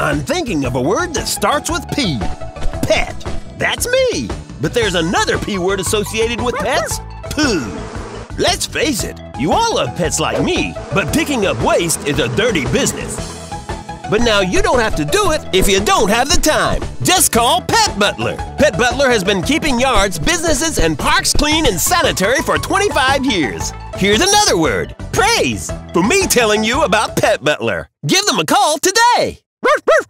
I'm thinking of a word that starts with P. Pet. That's me. But there's another P word associated with pets poo. Let's face it, you all love pets like me, but picking up waste is a dirty business. But now you don't have to do it if you don't have the time. Just call Pet Butler. Pet Butler has been keeping yards, businesses, and parks clean and sanitary for 25 years. Here's another word praise for me telling you about Pet Butler. Give them a call today woof, woof.